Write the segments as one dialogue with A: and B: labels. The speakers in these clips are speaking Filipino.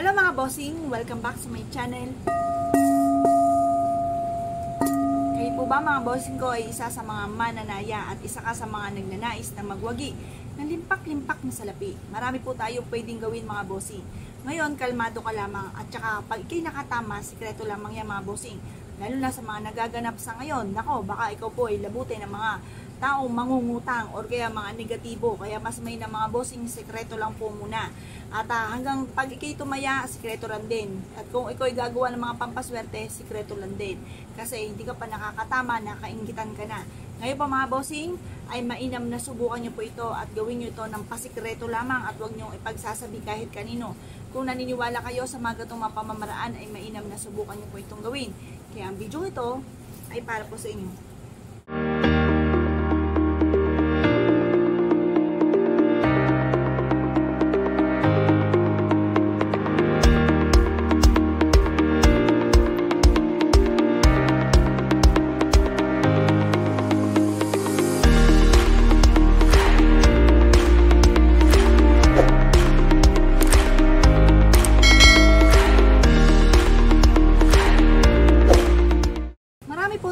A: Hello mga bossing! Welcome back sa my channel. Kayo po ba mga bossing ko ay isa sa mga mananaya at isa ka sa mga nagnanais na magwagi ng limpak-limpak na salapi. Marami po tayo pwedeng gawin mga bossing. Ngayon, kalmado ka lamang at saka pag ikay nakatama, sikreto lamang yan mga bossing. Lalo na sa mga nagaganap sa ngayon. Nako, baka ikaw po ay labutin ng mga taong mangungutang or kaya mga negatibo. Kaya mas may na mga bossing, sekreto lang po muna. At uh, hanggang pag ikay tumaya, sekreto lang din. At kung ikaw ay gagawa ng mga pampaswerte, sekreto lang din. Kasi hindi ka pa nakakatama, nakaingitan ka na. Ngayon pa mga bossing, ay mainam na subukan nyo po ito at gawin nyo ito ng pasikreto lamang at huwag nyo ipagsasabi kahit kanino. Kung naniniwala kayo sa mga gatong mga pamamaraan ay mainam na subukan nyo po itong gawin. Kaya ang video ito ay para po sa inyo.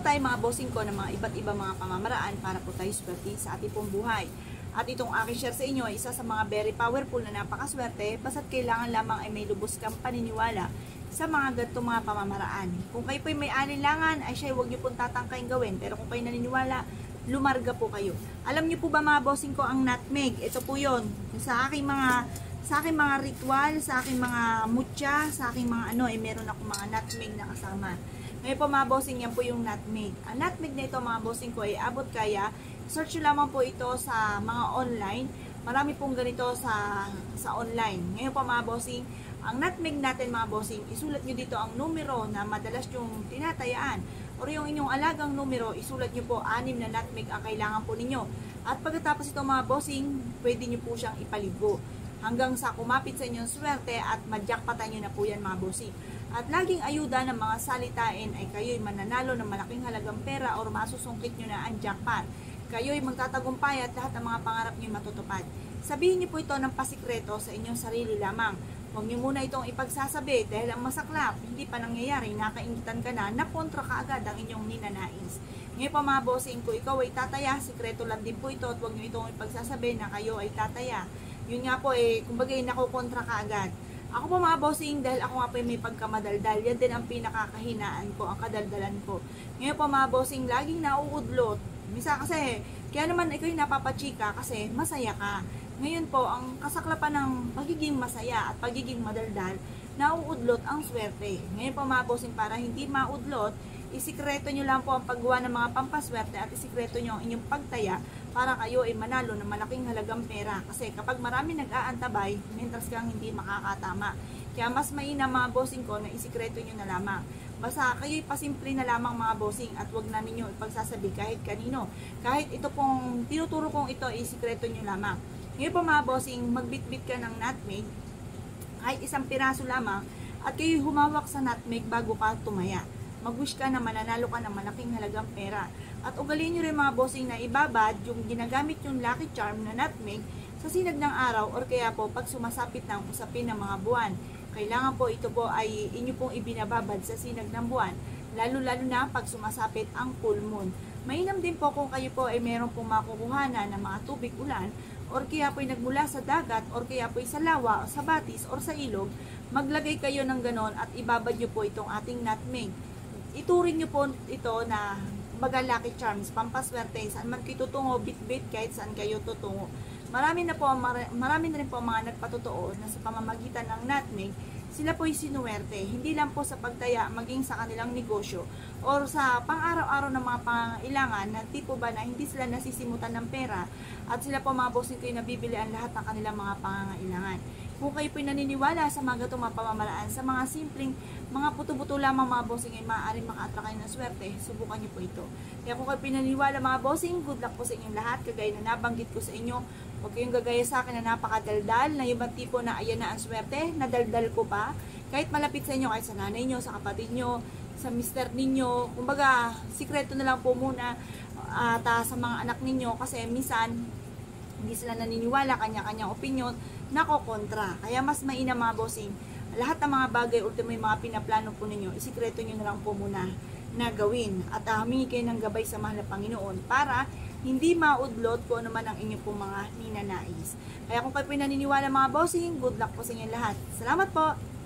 A: Tayo mga bossing ko ng mga iba't ibang mga pamamaraan para po tayo swerte sa ating pong buhay. At itong aking share sa inyo ay isa sa mga very powerful na napakaswerte basta't kailangan lamang ay may lubos kang paniniwala sa mga ganitong mga pamamaraan. Kung kayo po may alinlangan, ay siya huwag niyo pong tatangkain gawin. Pero kung kayo naniniwala, lumarga po kayo. Alam niyo po ba mga bossing ko ang nutmeg? Ito po yon Sa aking mga sa aking mga ritual, sa aking mga mutya, sa aking mga ano, ay meron ako mga nutmeg na kasama. Ngayon po mga bossing, yan po yung nutmeg. Ang nutmeg na ito mga bossing ko ay abot kaya. Search nyo lamang po ito sa mga online. Marami pong ganito sa sa online. Ngayon po mga bossing, ang nutmeg natin mga bossing, isulat nyo dito ang numero na madalas yung tinatayaan. O yung inyong alagang numero, isulat nyo po anim na nutmeg ang kailangan po ninyo. At pagkatapos ito mga bossing, pwede nyo po siyang ipaligo hanggang sa kumapit sa inyong swerte at madjakpatan nyo na po yan mga bossing. At laging ayuda ng mga salitain ay kayo'y mananalo ng malaking halagang pera or masusungkit nyo na ang jackpot. Kayo'y magtatagumpay at lahat ng mga pangarap nyo matutupad. Sabihin niyo po ito ng pasikreto sa inyong sarili lamang. Huwag niyo muna itong ipagsasabi dahil ang masaklap, hindi pa nangyayari, nakaingitan ka na, nakontra ka agad ang inyong ninanais. Ngayon pa mga bossing, kung ikaw ay tataya, sikreto lang din po ito at huwag niyo itong ipagsasabi na kayo ay tataya yun nga po eh, kumbaga nakukontra ka agad. Ako po mga bossing, dahil ako nga po may pagkamadaldal, yan din ang pinakakahinaan ko, ang kadaldalan ko. Ngayon po mga bossing, laging nauudlot. Misa kasi, kaya naman ikaw yung napapachika kasi masaya ka. Ngayon po, ang kasaklapan ng pagiging masaya at pagiging madaldal, nauudlot ang swerte. Ngayon po mga bossing, para hindi maudlot, isikreto nyo lang po ang paggawa ng mga pampaswerte at isikreto nyo ang inyong pagtaya para kayo ay manalo ng malaking halagang pera. Kasi kapag marami nag-aantabay, mentras kang hindi makakatama. Kaya mas mainam mga bossing ko na isikreto nyo na lamang. Basta kayo'y pasimple na lamang mga bossing at wag na ninyo ipagsasabi kahit kanino. Kahit ito pong tinuturo kong ito, isikreto nyo lamang. Ngayon po mga bossing, magbitbit ka ng nutmeg, kahit isang piraso lamang, at kayo humawak sa nutmeg bago ka tumaya mag-wish ka na mananalo ka ng malaking halagang pera. At ugalin nyo rin mga bossing na ibabad yung ginagamit yung lucky charm na nutmeg sa sinag ng araw or kaya po pag sumasapit ng usapin ng mga buwan. Kailangan po ito po ay inyo pong ibinababad sa sinag ng buwan, lalo-lalo na pag sumasapit ang full moon. Mainam din po kung kayo po ay meron pong makukuhanan ng mga tubig ulan or kaya po ay nagmula sa dagat or kaya po ay sa lawa o sa batis or sa ilog, maglagay kayo ng ganon at ibabad nyo po itong ating nutmeg ituring nyo po ito na baga lucky charms, pampaswerte, saan man kayo tutungo, bit-bit kahit saan kayo tutungo. Marami na po, marami na rin po mga nagpatotoo na sa pamamagitan ng nutmeg, sila po sinuwerte, hindi lang po sa pagtaya, maging sa kanilang negosyo, or sa pang-araw-araw ng mga pangailangan, na tipo ba na hindi sila nasisimutan ng pera, at sila po mga bossing kayo nabibili ang lahat ng kanilang mga pangangailangan. Kung kayo po naniniwala sa mga gatong pamamaraan, sa mga simpleng, mga puto-buto lamang mga bossing ay maaaring maka-attract kayo ng swerte, subukan niyo po ito. Kaya kung kayo pinaniwala mga bossing, good luck po sa inyong lahat. Kagaya na nabanggit ko sa inyo, huwag kayong gagaya sa akin na napakadaldal, na yung tipo na ayan na ang swerte, nadaldal ko pa. Kahit malapit sa inyo, kahit sa nanay nyo, sa kapatid nyo, sa mister ninyo, kumbaga, sikreto na lang po muna at uh, sa mga anak ninyo kasi minsan hindi sila naniniwala kanya-kanyang opinion nako kontra. Kaya mas mainam mga bossing lahat ng mga bagay, ultimo yung mga pinaplano po ninyo, isikreto nyo na lang po muna na gawin. At uh, humingi kayo ng gabay sa mahal na Panginoon para hindi maudlot kung ano man ang inyo pong mga ninanais. Kaya kung kayo po naniniwala mga bossing, good luck po sa inyo lahat. Salamat po!